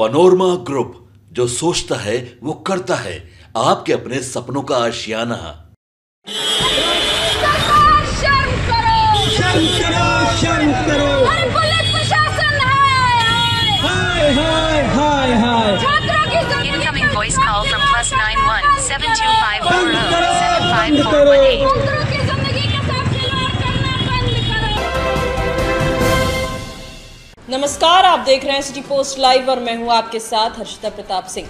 Panorama group जो सोचता है, वो करता है आपके अपने सपनों का आशियाना शर्म करो शर्म करो शर्म करो पुलिस प्रशासन हाय हाय हाय हाय Incoming voice call from plus nine one seven two five four zero seven five four one eight. नमस्कार, आप देख रहे हैं सिटी पोस्ट लाइव और मैं हूँ आपके साथ हर्षिता प्रताप सिंह।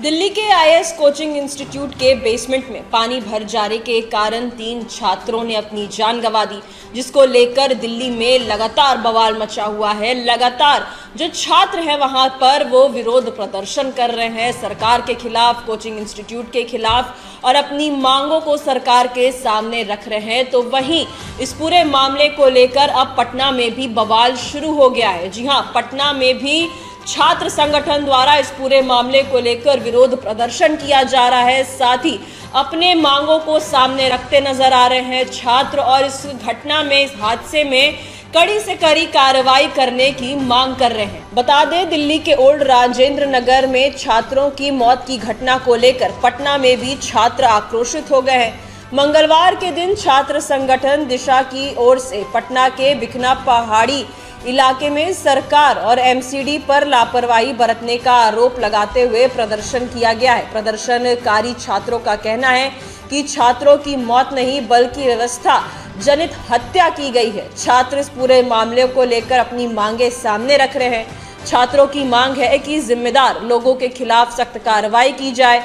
दिल्ली के आईएएस कोचिंग इंस्टीट्यूट के बेसमेंट में पानी भर जाने के कारण तीन छात्रों ने अपनी जान गंवा दी, जिसको लेकर दिल्ली में लगातार बवाल मचा हुआ है। लगातार जो छात्र हैं वहाँ पर, वो विरोध प्रदर्शन कर रहे हैं सरकार के खिलाफ कोचिंग इंस्टीट्यूट के खिलाफ, और अपनी मांगों को सरकार के सामने रख रहे हैं। तो वहीं इस पूरे मामले को लेकर अब पटना में भी बवाल शुरू हो गया है। जी हाँ पटना में भी छात्र संगठन द्वारा इस पूरे मामले को लेकर विरोध प्रदर्शन किया जा रहा है। साथ ही अपने मांगों को सामने रखते नज़र आ रहे हैं छात्र और इस घटना में, इस हादसे में कड़ी से कड़ी कार्रवाई करने की मांग कर रहे हैं। बता दें, दिल्ली के ओल्ड राजेंद्र नगर में छात्रों की मौत की घटना को लेकर पटना में भी छात्र आक्रोशित हो गए हैं। मंगलवार के दिन छात्र संगठन दिशा की ओर से पटना के बिखना पहाड़ी इलाके में सरकार और एमसीडी पर लापरवाही बरतने का आरोप लगाते हुए प्रदर्शन किया गया है। प्रदर्शनकारी छात्रों का कहना है कि छात्रों की मौत नहीं, बल्कि व्यवस्था जनित हत्या की गई है। छात्र इस पूरे मामले को लेकर अपनी मांगे सामने रख रहे हैं। छात्रों की मांग है कि जिम्मेदार लोगों के खिलाफ सख्त कार्रवाई की जाए।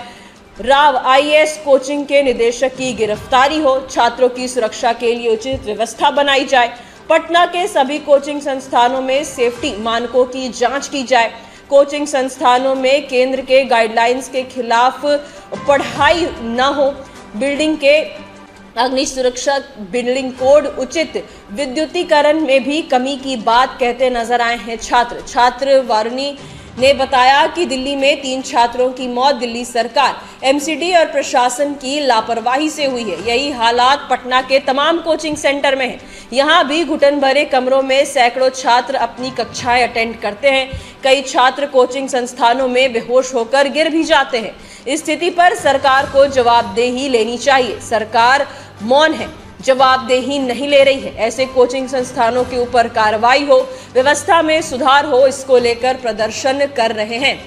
राव आईएएस कोचिंग के निदेशक की गिरफ्तारी हो। छात्रों की सुरक्षा के लिए उचित व्यवस्था बनाई जाए। पटना के सभी कोचिंग संस्थानों में सेफ्टी मानकों की जाँच की जाए। कोचिंग संस्थानों में केंद्र के गाइडलाइंस के खिलाफ पढ़ाई न हो। बिल्डिंग के अग्नि सुरक्षा, बिल्डिंग कोड, उचित विद्युतीकरण में भी कमी की बात कहते नज़र आए हैं छात्र। छात्र वारुणी ने बताया कि दिल्ली में तीन छात्रों की मौत दिल्ली सरकार एमसीडी और प्रशासन की लापरवाही से हुई है। यही हालात पटना के तमाम कोचिंग सेंटर में है। यहाँ भी घुटन भरे कमरों में सैकड़ों छात्र अपनी कक्षाएँ अटेंड करते हैं। कई छात्र कोचिंग संस्थानों में बेहोश होकर गिर भी जाते हैं। स्थिति पर सरकार को जवाबदेही लेनी चाहिए। सरकार मौन है। जवाबदेही नहीं ले रही है। ऐसे कोचिंग संस्थानों के ऊपर कार्रवाई हो, व्यवस्था में सुधार हो, इसको लेकर प्रदर्शन कर रहे हैं।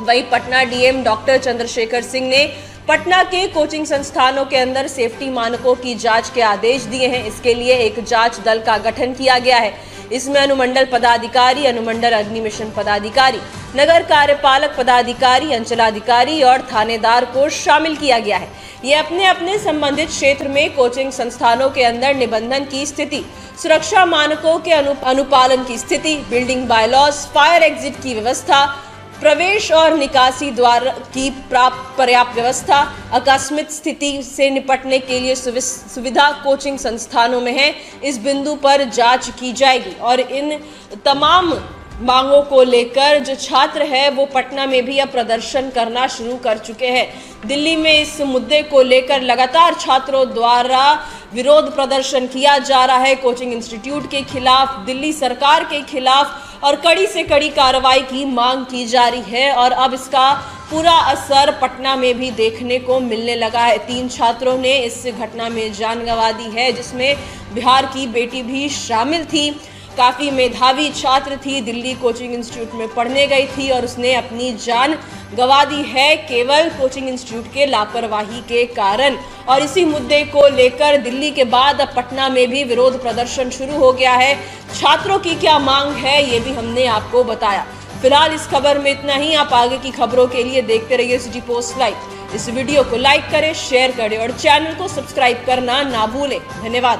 वहीं पटना डीएम डॉक्टर चंद्रशेखर सिंह ने पटना के कोचिंग संस्थानों के अंदर सेफ्टी मानकों की जाँच के आदेश दिए हैं। इसके लिए एक जाँच दल का गठन किया गया है। इसमें अनुमंडल पदाधिकारी अनुमंडल अग्निमिशन पदाधिकारी नगर कार्यपालक पदाधिकारी अंचलाधिकारी और थानेदार को शामिल किया गया है। ये अपने अपने संबंधित क्षेत्र में कोचिंग संस्थानों के अंदर निबंधन की स्थिति सुरक्षा मानकों के अनु, अनुपालन की स्थिति बिल्डिंग बायलॉज फायर एग्जिट की व्यवस्था प्रवेश और निकासी द्वार की प्राप्त पर्याप्त व्यवस्था आकस्मिक स्थिति से निपटने के लिए सुविधा कोचिंग संस्थानों में है। इस बिंदु पर जाँच की जाएगी और इन तमाम मांगों को लेकर जो छात्र है, वो पटना में भी अब प्रदर्शन करना शुरू कर चुके हैं। दिल्ली में इस मुद्दे को लेकर लगातार छात्रों द्वारा विरोध प्रदर्शन किया जा रहा है। कोचिंग इंस्टीट्यूट के खिलाफ, दिल्ली सरकार के खिलाफ और कड़ी से कड़ी कार्रवाई की मांग की जा रही है और अब इसका पूरा असर पटना में भी देखने को मिलने लगा है। तीन छात्रों ने इस घटना में जान गंवा दी है, जिसमें बिहार की बेटी भी शामिल थी। काफ़ी मेधावी छात्र थी, दिल्ली कोचिंग इंस्टीट्यूट में पढ़ने गई थी और उसने अपनी जान गंवा दी है केवल कोचिंग इंस्टीट्यूट के लापरवाही के कारण। और इसी मुद्दे को लेकर दिल्ली के बाद अब पटना में भी विरोध प्रदर्शन शुरू हो गया है। छात्रों की क्या मांग है, ये भी हमने आपको बताया। फ़िलहाल इस खबर में इतना ही। आप आगे की खबरों के लिए देखते रहिए सिटी पोस्ट लाइव। इस वीडियो को लाइक करें, शेयर करें और चैनल को सब्सक्राइब करना ना भूलें। धन्यवाद।